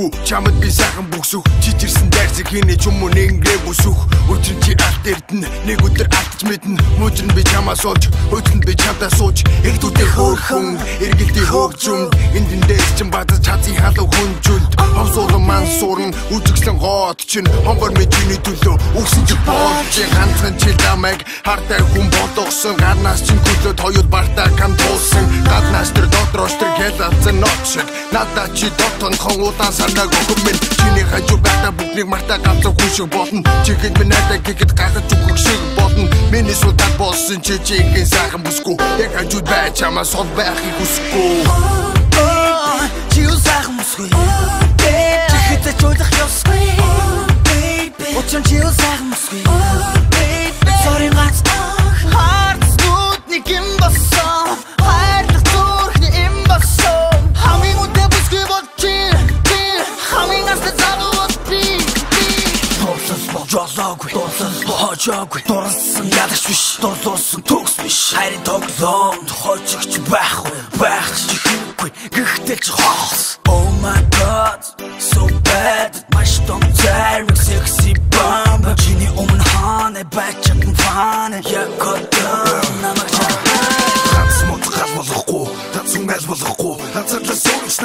бүсгүй чамд би сайхан бүсөх чичирсэн дайрсаг хийнэ ч юм уу нэнгрээ бүсөх эрдэнэ. Нэг өдөр алдаж мэднэ. Мужин би чамаас олж өчн би чамдаа сууж эгдүүдээ хөөрхөн эргэлдээ хөөгчүм эндэндээ чин бадаж чацын халуу хүнжүлд хомсуулан ман суурн. Үжигслэн гоод чин. Хонгор мэд чиний төлөө. Үгсэн чи болж ганцхан чи ламайг хартай хүн болгосон гарнаас чин хөлөөд хоёул бартаа кам туулсан гаднаас тэр дотроош тэр гэлацсан ночиг надаа чи дотон хон удаан санааг өгөн минь. Чиний хажуу байта бүгднийг мартаа ганцхан хүн шиг болно чихэд минь надаа гэхэд гахаж өгөх шиг болно миний султан болсон чи чигийн сайхан бүсгүй. Яг хажууд байж чамаа сол байхыг хүсэхгүй. Чи юу сайхан бүсгүй. Тэгэхэд чуулах ёсгүй. Учир чи юу сайхан бүсгүй. Sorry гац Хартснууд нэг юм болсон. Хайрлах зүрхний юм болсон. Хамгийн үдэ бүсгүй бол чи хамгийн настай залууд би Дурсас бол жолоогүй. Дурсас бол хожоогүй Дурсан ядагч биш. Дурлуусан төгс биш. Хайрын тоглоом Хожигч байхгүй. Байх ч хийхгүй Гэхдээ ч хоос Oh my god. So bad. Маш том тайрэг Sexy bomb. Чиний өмнө хаана Бачаг фан Яг готов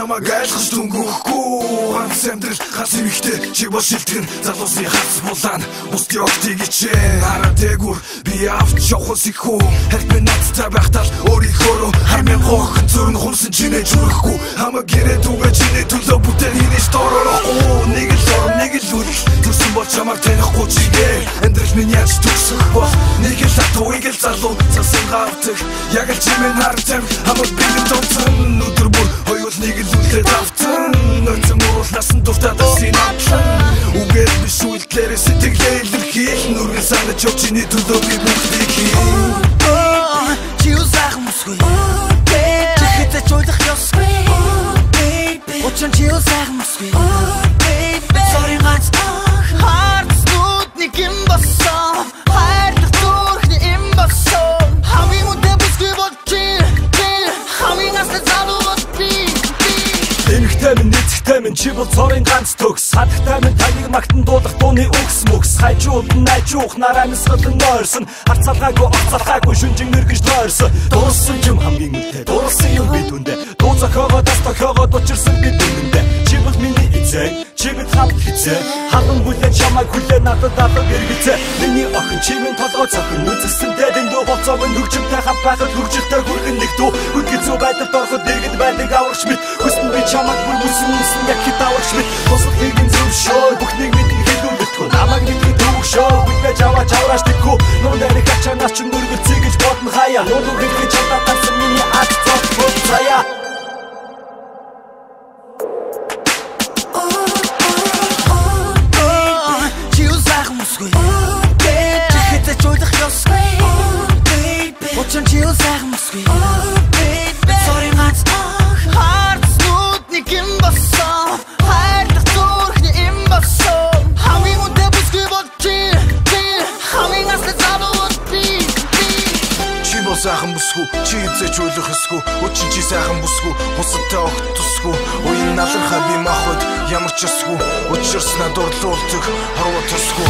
намайг айлгаж дүнгөхгүй. Ганц амьдрал ганц эмэгтэй. Чи бол шилтгэн залуусны хац булаан. Устны октыг ичээ. Хараа дээгүр би авч явах сихүү харт минь надтай байхдаа өөрийнхөө хармын гоохын зүрн хумсан чинээ зүрэхгүй хамаг гэрээ түгэ чинээ төлөө бүтээн хинэж доороо. Нэг л ор нэг л үрх зүрсэн бол чамаар танихгүй чигээ. Амьдрал минь яаж төгсөх бол? Нэг л атуиг л залуу. Цасан гавтах яг л чимээ харцам хамаг бэлэн сэтгэлээ илэрхийл нүргэн санаж өч чиний төлөө би бүгдийг хий. Чи юу сайхан бүсгүй? Тэгэхэд чуулах ёсгүй? Учир чи юу сайхан би Эмэгтэй минь нийцэгтэй минь чи бол цорын ганц төгс. Хатагтай минь таныг магтан дуулах дууны үгс мөкс Хажууд нь найжуух нараа нисгэлэн нойрсон. Арцалгаагүй орцалгаагүй шүнжин мэргэж тойрсон Дууссан юм хамгийн үнэтэй дууссан юм бид үндэ Дуу зохиогоо дас тохиогоод учирсан бид үнэндэ Чи бол миний эзэн чи бид хамт хэзээ Халан бүлээ чамайг хүлээ надад алга эргэцээ Миний охин чи минь толгой цохин. Үзэлсэн дэдэн дүү болцоог нь хөгжимтэй хамт байхад хөгжилтэй хүргэн нэг дүү Хүндэт зүү байдалд ороход дэргэд байдаг аврагч мэт Бүр бүсэн mëсэн яг хит аврагч мэт Босох хийгэн зөв шоо бүхнийг мэдэн хэлүүлэхгүй Намайг мэдэн төвөг шоо Бидэж аваач авраач тэгхүү Нуун дээрх ачаанаас ч нүргэлцээ гэж бодно хаяа. Нуун хэлхий чамдаа тансан миний акт цот цая Чи юу сайхан бүсгүй Тэгэхэд чуулах ёсгүй. Учир чи юу сайхан бүсгүй чи эзэж өөлөх өсгүй, өчин чи сайхан бүсгүй, бусадтай огт тусгүй, уян наланхаа би махад ямар ч өсгүй, учирснаа дурлуулдаг, хорвоо тусгүй,